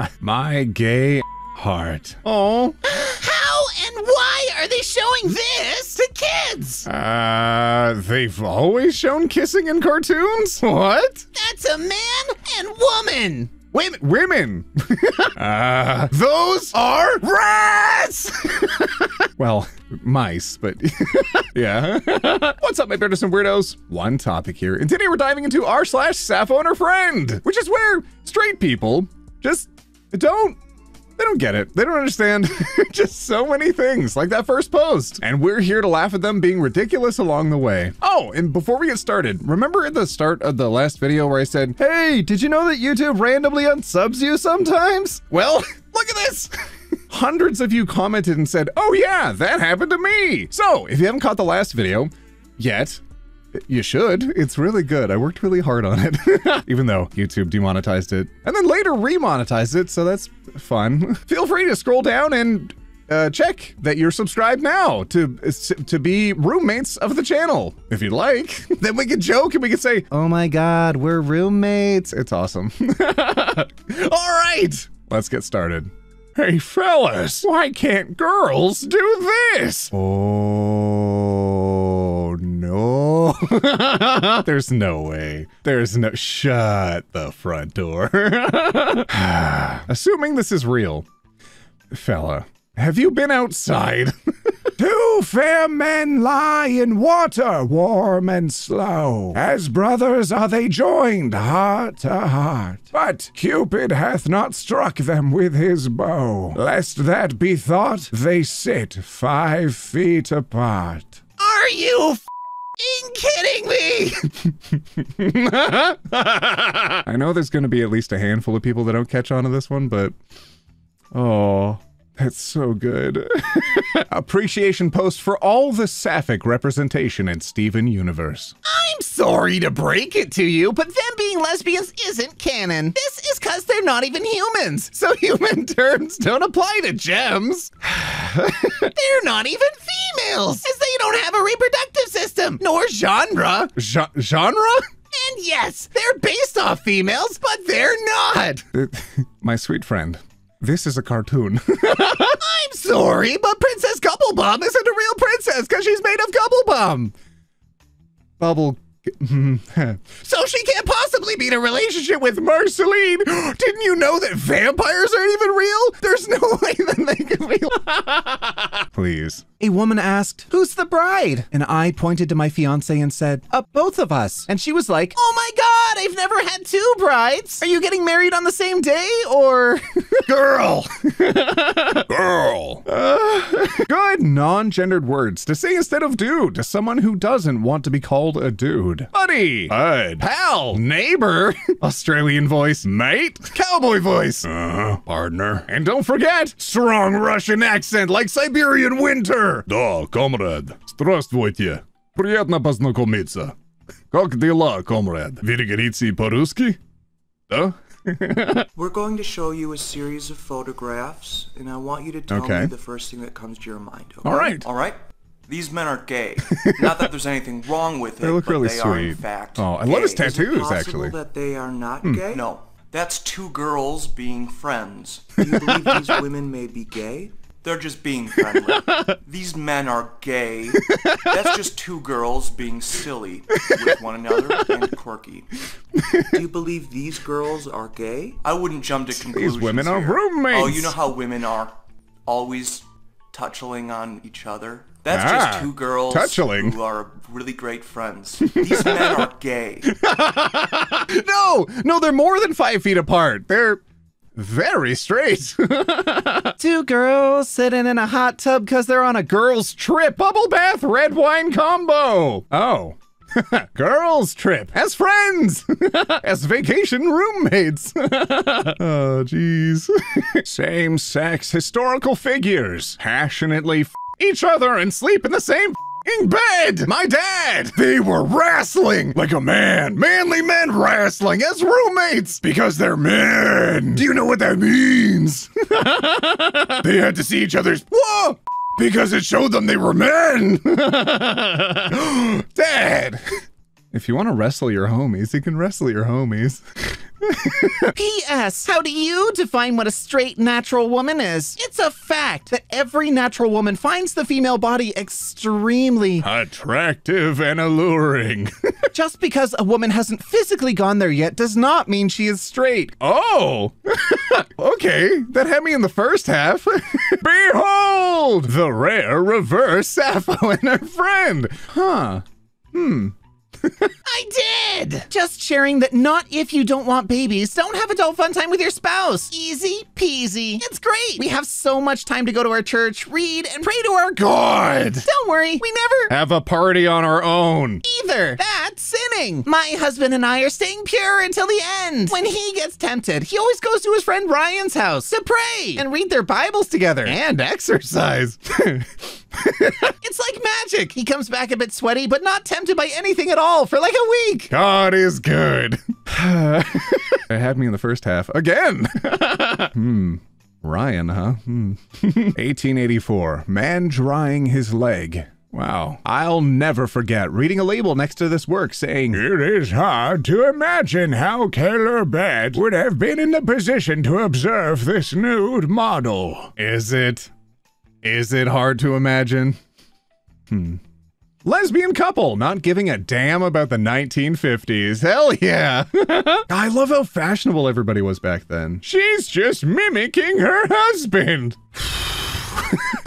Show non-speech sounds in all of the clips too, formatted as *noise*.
*laughs* My gay heart. Oh. How and why are they showing this to kids? Uh, they've always shown kissing in cartoons? *laughs* What? That's a man and woman. Women. Women. *laughs* uh, those are rats. well, mice, but yeah. What's up, my beardos and weirdos? One topic here, and today we're diving into r slash Sappho and her friend, which is where straight people just don't they don't get it. They don't understand *laughs* just so many things, like that first post. And we're here to laugh at them being ridiculous along the way. Oh, and before we get started, remember at the start of the last video where I said, hey, did you know that YouTube randomly unsubs you sometimes? Well, *laughs* look at this. *laughs* Hundreds of you commented and said, oh yeah, that happened to me. So if you haven't caught the last video yet, you should. It's really good. I worked really hard on it, *laughs* even though YouTube demonetized it and then later remonetized it, so that's fun. *laughs* Feel free to scroll down and uh, check that you're subscribed now to to be roommates of the channel. If you'd like, *laughs* then we can joke and we can say, "Oh my God, we're roommates." It's awesome. All right, let's get started. Hey fellas, why can't girls do this? Oh no. *laughs* There's no way. There's no shut the front door. *sighs* Assuming this is real. Fella, have you been outside? *laughs* Two fair men lie in water, warm and slow. As brothers are they joined, heart to heart. But Cupid hath not struck them with his bow, lest that be thought they sit five feet apart. Are you kidding me? *laughs* I know there's going to be at least a handful of people that don't catch on to this one, but oh. That's so good. *laughs* Appreciation post for all the sapphic representation in Steven Universe. I'm sorry to break it to you, but them being lesbians isn't canon. This is because they're not even humans, so *laughs* human terms don't apply to gems. *laughs* they're not even females, as they don't have a reproductive system, nor genre. Gen genre? And yes, they're based off females, but they're not. My sweet friend, this is a cartoon. *laughs* I'm sorry, but Princess Gubblebum isn't a real princess because she's made of Gubblebum. Bubble. *laughs* so she can't possibly be in a relationship with Marceline. *gasps* Didn't you know that vampires aren't even real? There's no *laughs* way that they could be. Please. A woman asked, Who's the bride? And I pointed to my fiance and said, uh, Both of us. And she was like, Oh my god, I've never had two brides. Are you getting married on the same day or. *laughs* Girl! *laughs* Girl! Uh, *laughs* good non gendered words to say instead of dude to someone who doesn't want to be called a dude. Buddy! Bud. Pal! Neighbor! Australian voice. Mate! Cowboy voice. Uh, partner. And don't forget, strong Russian accent like Siberian winter. Да, комрад. Здравствуйте. Приятно познакомиться. Как дела, комрад? Вы говорите по-русски? Да? *laughs* We're going to show you a series of photographs, and I want you to tell Okay. me the first thing that comes to your mind. Okay? All right. All right. These men are gay. Not that there's anything wrong with *laughs* it, They look but really they are in sweet. fact Oh, I love his gay. Is it tattoos, possible actually. that they are not Hmm. gay? No. That's two girls being friends. Do you believe these *laughs* women may be gay? They're just being friendly. *laughs* These men are gay. That's just two girls being silly with one another and quirky. Do you believe these girls are gay? I wouldn't jump to conclusions. These women are here. roommates. Oh, you know how women are always touchling on each other? That's Ah, just two girls touchling. who are really great friends. These men are gay. *laughs* No! No, they're more than five feet apart. They're very straight. *laughs* Two girls sitting in a hot tub because they're on a Girls trip bubble bath red wine combo. Oh. *laughs* Girls trip as friends, *laughs* as vacation roommates. oh, jeez. Same sex historical figures passionately f- each other and sleep in the same f***ing bed. My dad. They were wrestling like a man. Manly men wrestling as roommates because they're men. Do you know what that means? *laughs* they had to see each other's. *laughs* Whoa! Because it showed them they were men. *laughs* *gasps* Dad, If you want to wrestle your homies, you can wrestle your homies. *laughs* P.S. How do you define what a straight natural woman is? It's a fact that every natural woman finds the female body extremely. Attractive and alluring. *laughs* Just because a woman hasn't physically gone there yet does not mean she is straight. Oh! *laughs* okay, that had me in the first half. Behold! The rare reverse Sappho and her friend. Huh. Hmm. *laughs* I did! Just sharing that not if you don't want babies, don't have adult fun time with your spouse. Easy peasy. It's great. We have so much time to go to our church, read, and pray to our God. Don't worry, we never Have a party on our own. either. That's sinning. My husband and I are staying pure until the end. When he gets tempted, he always goes to his friend Ryan's house to pray and read their Bibles together. And exercise. *laughs* *laughs* It's like magic. He comes back a bit sweaty, but not tempted by anything at all for like a week. God is good. *laughs* it had me in the first half. Again. *laughs* hmm. Ryan, huh? Hmm. 1884. Man drying his leg. Wow. I'll never forget reading a label next to this work saying, It is hard to imagine how Caillebotte would have been in the position to observe this nude model. Is it? Is it hard to imagine? Hmm. Lesbian couple not giving a damn about the 1950s. Hell yeah. *laughs* I love how fashionable everybody was back then. She's just mimicking her husband. *sighs* *laughs*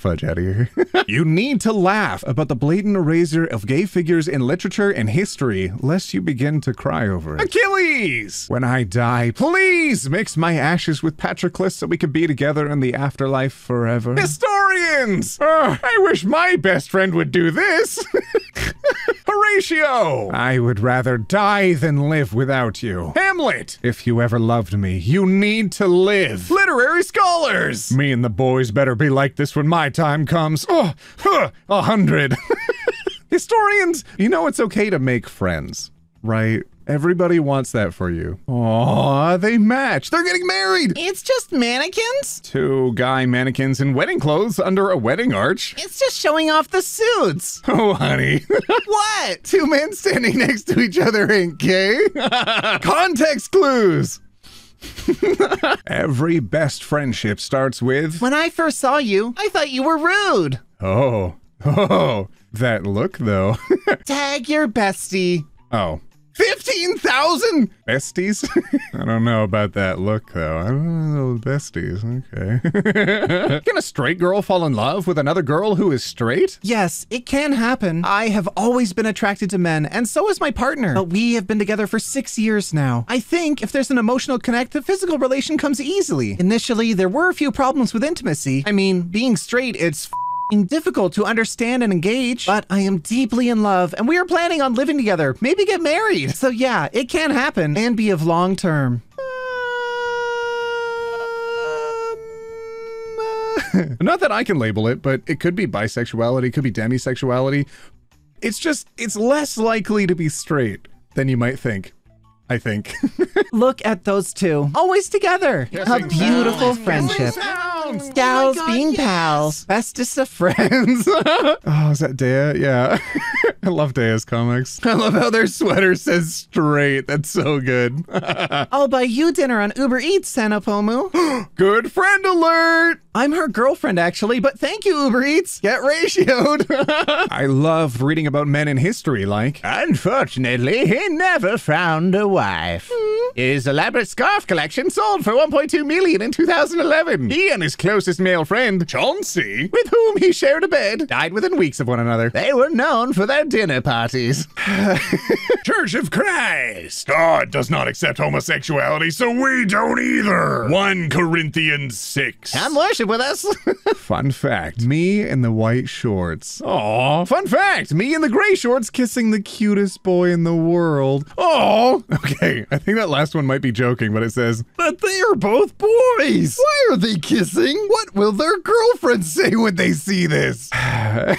Fudge out of here. *laughs* you need to laugh about the blatant erasure of gay figures in literature and history, lest you begin to cry over it. Achilles! When I die, please mix my ashes with Patroclus so we can be together in the afterlife forever. Historians! Ah, I wish my best friend would do this. *laughs* Horatio! I would rather die than live without you. Hamlet! If you ever loved me, you need to live. Literary scholars! Me and the boys better be like this when my time comes. Oh, huh, a hundred. *laughs* Historians, you know it's okay to make friends, right? Everybody wants that for you. Aw, they match. They're getting married. It's just mannequins. Two guy mannequins in wedding clothes under a wedding arch. It's just showing off the suits. *laughs* Oh, honey. *laughs* What? Two men standing next to each other ain't gay. *laughs* Context clues. Every best friendship starts with. When I first saw you, I thought you were rude. Oh, oh, that look though. Tag your bestie. oh. 15,000 besties? *laughs* I don't know about that look though. I don't know besties. Okay. *laughs* Can a straight girl fall in love with another girl who is straight? Yes, it can happen. I have always been attracted to men, and so is my partner. But we have been together for six years now. I think if there's an emotional connect, the physical relation comes easily. Initially, there were a few problems with intimacy. I mean, being straight, it's f***ing difficult to understand and engage, but I am deeply in love and we are planning on living together, maybe get married. So yeah, it can happen and be of long term. Um, *laughs* not that I can label it, but it could be bisexuality, it could be demisexuality. It's just, it's less likely to be straight than you might think. I think. *laughs* Look at those two. Always together. A beautiful friendship. Gals being pals. Bestest of friends. *laughs* oh, is that Dea? Yeah. *laughs* *laughs* I love Dea's comics. I love how their sweater says straight. That's so good. *laughs* I'll buy you dinner on Uber Eats, Sanopomu. *gasps* good friend alert! I'm her girlfriend, actually, but thank you, Uber Eats. Get ratioed. *laughs* I love reading about men in history, like. Unfortunately, he never found a wife. Hmm. His elaborate scarf collection sold for 1.2 million in 2011. He and his closest male friend, Chauncey? with whom he shared a bed, Died within weeks of one another. they were known for their dinner parties. *laughs* Church of Christ. God does not accept homosexuality, so we don't either. 1 Corinthians 6. Come worship with us. *laughs* Fun fact me in the white shorts. Aw, fun fact me in the gray shorts kissing the cutest boy in the world. Aw. Okay, I think that last one might be joking, but it says, But they are both boys. Why are they kissing? What will their girlfriends say when they see this? *sighs* I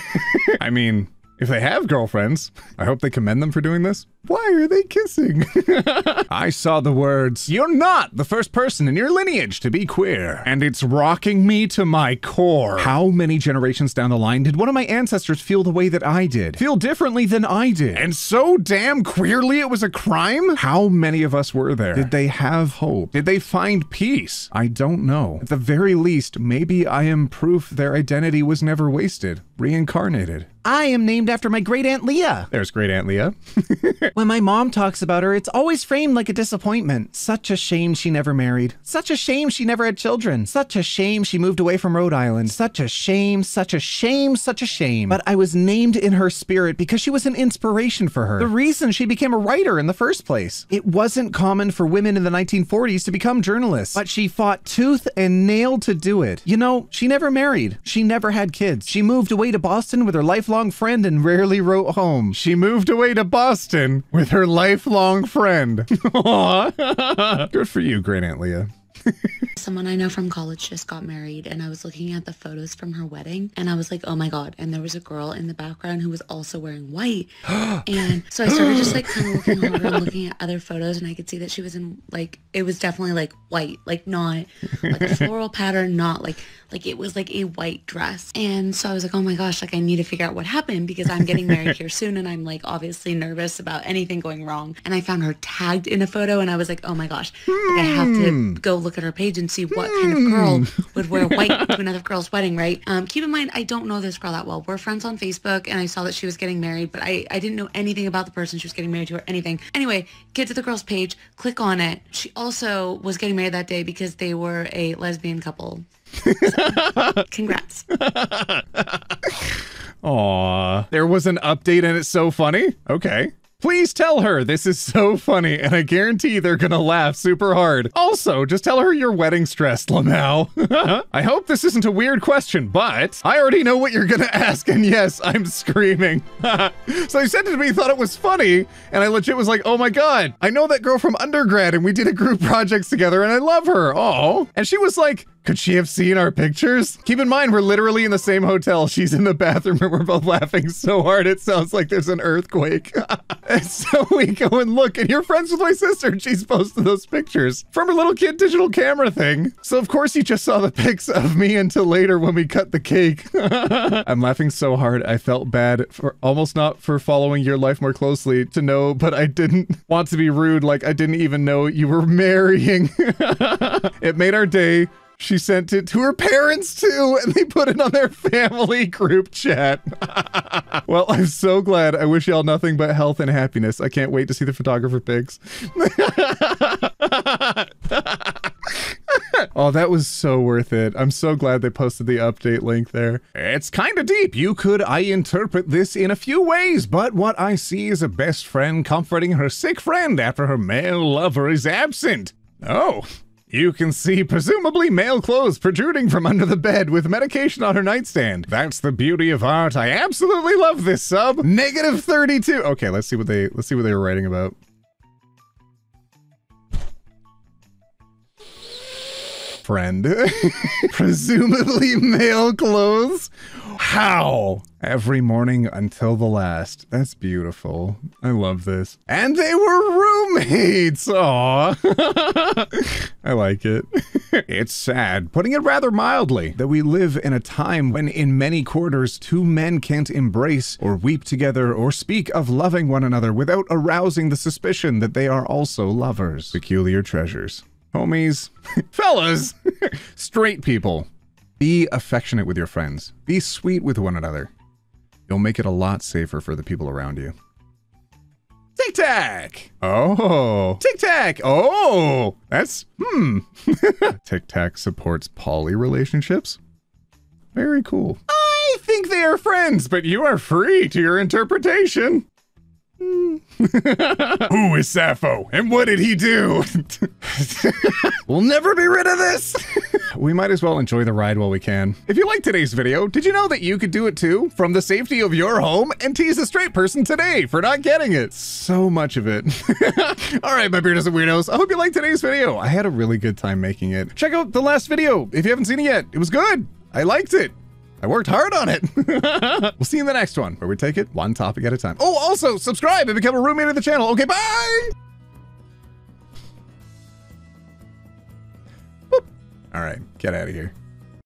mean, if they have girlfriends, I hope they commend them for doing this. Why are they kissing? *laughs* I saw the words, You're not the first person in your lineage to be queer. And it's rocking me to my core. How many generations down the line did one of my ancestors feel the way that I did? Feel differently than I did? And so damn queerly it was a crime? How many of us were there? Did they have hope? Did they find peace? I don't know. At the very least, maybe I am proof their identity was never wasted, reincarnated. I am named after my great aunt Leah. There's great Aunt Leah. *laughs* When my mom talks about her, it's always framed like a disappointment. Such a shame she never married. Such a shame she never had children. Such a shame she moved away from Rhode Island. Such a shame, such a shame, such a shame. But I was named in her spirit because she was an inspiration for her. The reason she became a writer in the first place. It wasn't common for women in the 1940s to become journalists, but she fought tooth and nail to do it. You know, she never married. She never had kids. She moved away to Boston with her lifelong friend and rarely wrote home. She moved away to Boston with her lifelong friend. *laughs* Good for you, Great Aunt Leah. *laughs* Someone I know from college just got married, and I was looking at the photos from her wedding, and I was like, oh my God. And there was a girl in the background who was also wearing white. *gasps* and so I started just like kind of looking over and looking at other photos, and I could see that she was in like, it was definitely like white, like not like a *laughs* floral pattern, not like, like it was like a white dress. And so I was like, oh my gosh, like I need to figure out what happened because I'm getting married here soon, and I'm like obviously nervous about anything going wrong. And I found her tagged in a photo, and I was like, oh my gosh, like I have to hmm. go look at her page and see what kind of girl would wear *laughs* white to another girl's wedding, right? Um, keep in mind, I don't know this girl that well. We're friends on Facebook, and I saw that she was getting married, but I, I didn't know anything about the person she was getting married to or anything. Anyway, get to the girl's page, click on it. She also was getting married that day because they were a lesbian couple. So, *laughs* congrats. Aw. There was an update and it's so funny? Okay. Please tell her this is so funny, and I guarantee they're gonna laugh super hard. Also, just tell her you're wedding stressed, Lamau. *laughs* I hope this isn't a weird question, but I already know what you're gonna ask, and yes, I'm screaming. *laughs* so you sent it to me, thought it was funny, and I legit was like, oh my god, I know that girl from undergrad, and we did a group *laughs* projects together, and I love her. Oh. And she was like, could she have seen our pictures? Keep in mind, we're literally in the same hotel. She's in the bathroom and we're both laughing so hard it sounds like there's an earthquake. and *laughs* so we go and look, and you're friends with my sister, and she's posted those pictures from her little kid digital camera thing. So, of course, you just saw the pics of me until later when we cut the cake. *laughs* I'm laughing so hard, I felt bad for almost not for following your life more closely to know, but I didn't want to be rude, like I didn't even know you were marrying. *laughs* it made our day. She sent it to her parents too, and they put it on their family group chat. *laughs* well, I'm so glad. I wish y'all nothing but health and happiness. I can't wait to see the photographer pics. *laughs* oh, that was so worth it. I'm so glad they posted the update link there. It's kind of deep. You could I interpret this in a few ways, but what I see is a best friend comforting her sick friend after her male lover is absent. Oh, you can see presumably male clothes protruding from under the bed with medication on her nightstand. That's the beauty of art. I absolutely love this sub. Negative 32. Okay, let's see what they let's see what they were writing about. Friend. *laughs* presumably male clothes. How? Every morning until the last. That's beautiful. I love this. And they were roommates. Aw. *laughs* I like it. *laughs* it's sad, putting it rather mildly, that we live in a time when in many quarters two men can't embrace or weep together or speak of loving one another without arousing the suspicion that they are also lovers. Peculiar treasures. Homies, *laughs* fellas, *laughs* straight people. Be affectionate with your friends. Be sweet with one another. You'll make it a lot safer for the people around you. Tic Tac! Oh, Tic Tac! Oh, that's, hmm. *laughs* Tic Tac supports poly relationships. Very cool. I think they are friends, but you are free to your interpretation. Hmm. *laughs* Who is Sappho? And what did he do? *laughs* we'll never be rid of this. *laughs* we might as well enjoy the ride while we can. If you liked today's video, did you know that you could do it too? From the safety of your home and tease a straight person today for not getting it. So much of it. All right, my beardos and weirdos. I hope you liked today's video. I had a really good time making it. Check out the last video if you haven't seen it yet. It was good. I liked it. I worked hard on it. *laughs* we'll see you in the next one where we take it one topic at a time. Oh, also subscribe and become a roommate of the channel. Okay, bye. Boop. All right, get out of here.